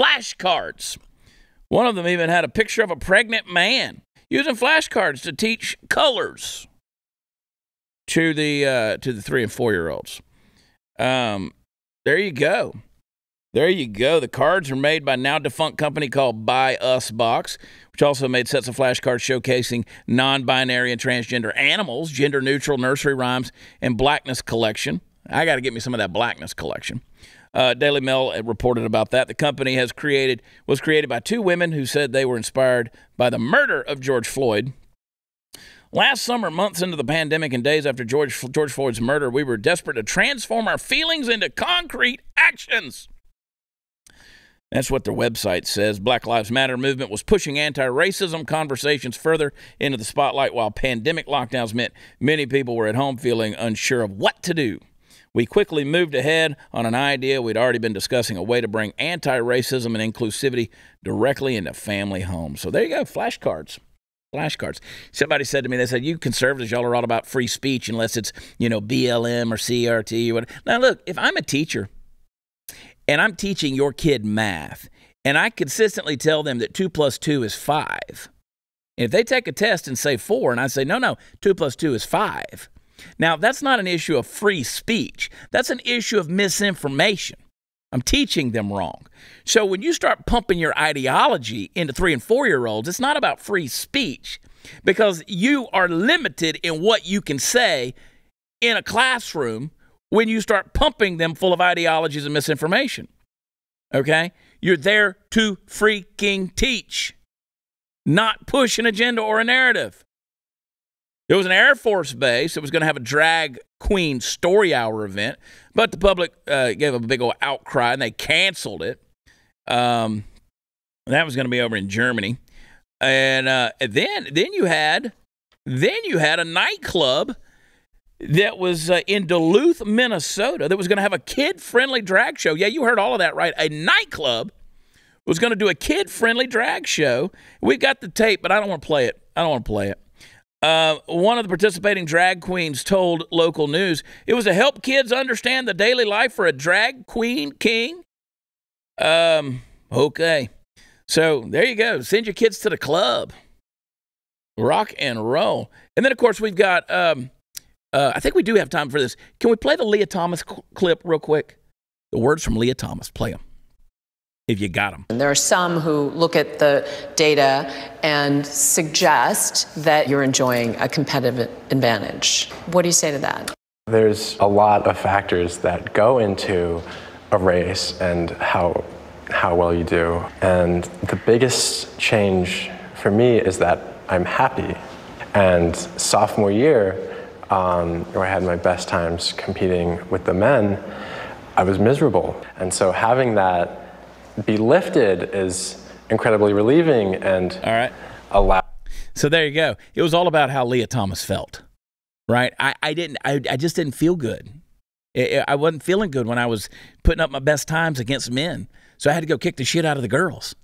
flashcards. One of them even had a picture of a pregnant man using flashcards to teach colors to the uh, to the three and four year olds. Um, there you go. There you go. The cards are made by now defunct company called Buy Us Box, which also made sets of flashcards showcasing non binary and transgender animals, gender neutral nursery rhymes, and blackness collection. I got to get me some of that blackness collection. Uh, Daily Mail reported about that. The company has created was created by two women who said they were inspired by the murder of George Floyd. Last summer, months into the pandemic and days after George George Floyd's murder, we were desperate to transform our feelings into concrete actions. That's what their website says. Black Lives Matter movement was pushing anti-racism conversations further into the spotlight while pandemic lockdowns meant many people were at home feeling unsure of what to do. We quickly moved ahead on an idea we'd already been discussing a way to bring anti racism and inclusivity directly into family homes. So there you go, flashcards. Flashcards. Somebody said to me, they said, You conservatives, y'all are all about free speech unless it's, you know, BLM or CRT or whatever. Now, look, if I'm a teacher and I'm teaching your kid math and I consistently tell them that two plus two is five, if they take a test and say four, and I say, No, no, two plus two is five now, that's not an issue of free speech, that's an issue of misinformation. I'm teaching them wrong. So when you start pumping your ideology into three and four year olds, it's not about free speech because you are limited in what you can say in a classroom when you start pumping them full of ideologies and misinformation. Okay? You're there to freaking teach, not push an agenda or a narrative. It was an Air Force base. It was going to have a drag queen story hour event, but the public uh, gave a big old outcry and they canceled it. Um, that was going to be over in Germany, and uh, then then you had then you had a nightclub that was uh, in Duluth, Minnesota, that was going to have a kid friendly drag show. Yeah, you heard all of that right. A nightclub was going to do a kid friendly drag show. We got the tape, but I don't want to play it. I don't want to play it. Uh, one of the participating drag queens told local news it was to help kids understand the daily life for a drag queen king. Um, okay. So there you go. Send your kids to the club. Rock and roll. And then, of course, we've got, um, uh, I think we do have time for this. Can we play the Lia Thomas cl- clip real quick? The words from Lia Thomas. Play them if you got them. And there are some who look at the data and suggest that you're enjoying a competitive advantage. What do you say to that? There's a lot of factors that go into a race and how how well you do. And the biggest change for me is that I'm happy. And sophomore year, um, where I had my best times competing with the men, I was miserable. And so having that be lifted is incredibly relieving and all right. allow so there you go. It was all about how Lia Thomas felt right? I, I didn't I, I just didn't feel good. It, i wasn't feeling good when i was putting up my best times against men. So i had to go kick the shit out of the girls